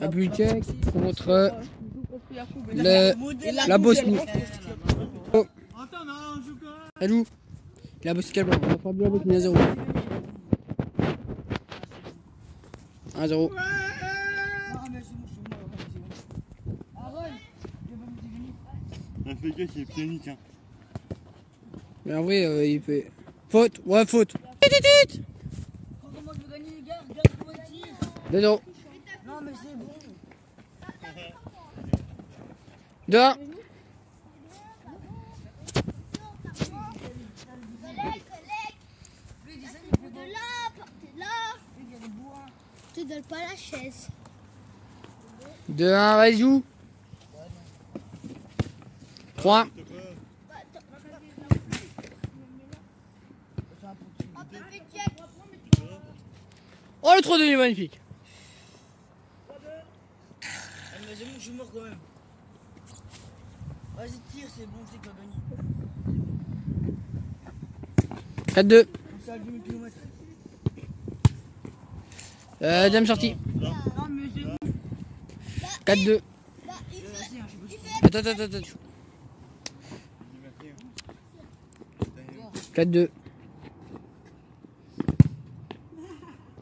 République tchèque contre le, la Bosnie. Oh. Elle où La Bosnie on va faire bien la Bosnie à 0. 1 0. Un fait gaffe, il est pianique. Hein. Mais en vrai, euh, il fait. Faute, ouais, faute. Comment je veux gagner les gars Regarde comment il tire. 2 0. Non mais c'est bon. 2 1. De là, partez là. Te donne pas la chaise. 2 1, vas-y, joue. 3 1. Oh, le 3 2 il est magnifique. Je mort quand même. Vas-y tire, c'est bon, je sais que tu vas gagner. 4 2. On s'est à 10 000 km. Euh, deuxième sortie. Non mais c'est bon. 4 2. Vas-y, hein, je sais Attends, attends, attends. attends. 4 2.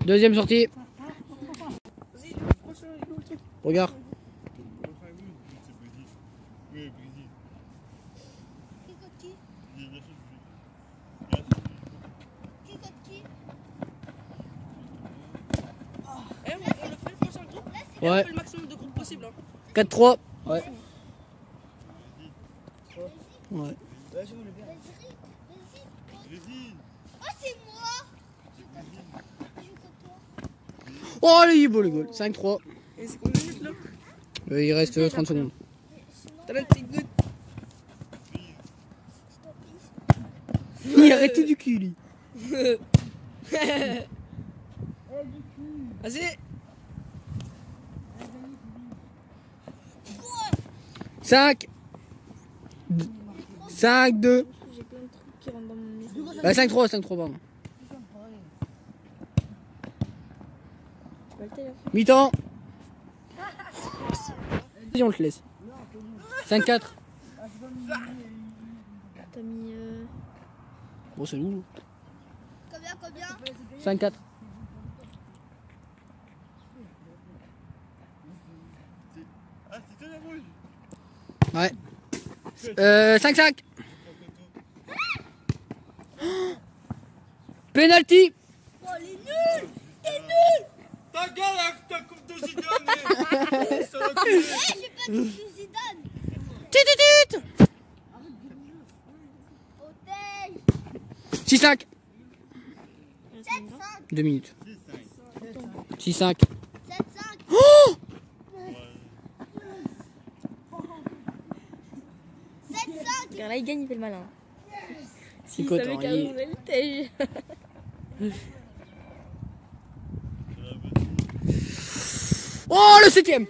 Deuxième sortie. Regarde. Oui, Brésil. Qui contre qui Il y a bien sûr, je Qui contre qui Eh, on on le fait prochain groupe Et on Ouais. fait le maximum de groupes possible. Hein. 4 3. Ouais. Ouais. Oh. Oh, il est beau le goal. 5 3. Et c'est combien de minutes là? Euh, il reste euh, 30 secondes. T'as la tout du cul, lui. Vas-y. 5 5 2 J'ai plein de trucs qui rentrent dans mon euh, 5 3 5 3 pardon. Mi-temps. Vas-y, on te laisse. 5 4. T'as mis. Bon, c'est nous. Combien, combien 5 4. Ah, c'est toi la rouge. Ouais. Euh, 5 5. Penalty. Oh, il est nul Ta gueule avec ta coupe de va Eh, j'ai pas dit 6 5. 7 5 2 minutes. 6 5. 7 5 Oh 7 5 Car là, il gagne, il fait le malin. C'est Il savait qu'à le tège. Oh, le 7 ème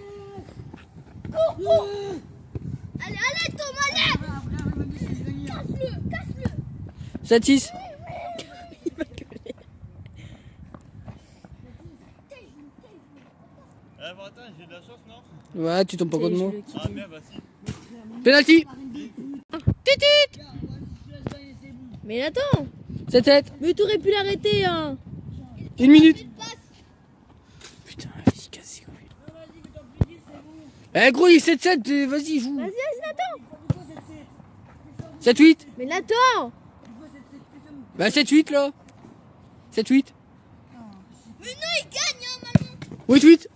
Allez, allez, Thomas, allez Casse-le, casse-le 7 Ah, bon, attends, j'ai de la chance, non Ouais, tu tombes pas contre moi. Ah, merde, bah si. Penalty. Tit, tit. Mais attends 7 7. Mais t'aurais pu l'arrêter, hein Une minute. Putain, vas-y, casse Eh gros, il est 7 7. euh, Vas-y, joue. Vas-y, vas-y, Nathan 7 8. Mais Nathan Bah 7 8 là. 7 8. Mais non, il gagne, hein, maman 8 8.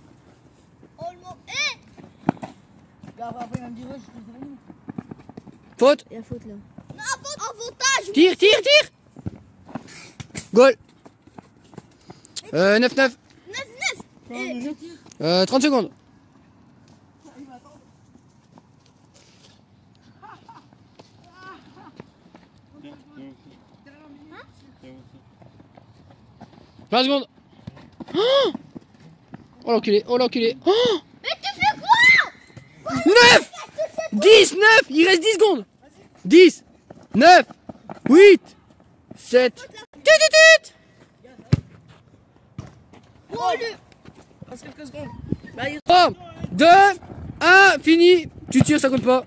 Oh, le mot Eh Là, après, il va me dire, ouais, je suis désolé. Faute. Il y a faute là. Non, avant- avantage Tire, tire, tire. Goal. Euh 9 9. 9 9 Euh 30 secondes. Aussi. 20 secondes. Oh Oh l'enculé, oh l'enculé. Oh 19 10, 9, il reste 10 secondes. 10, 9, 8, 7, tut tut tut. Oh, le... 3, 2, 1, fini. Tu tires, ça compte pas.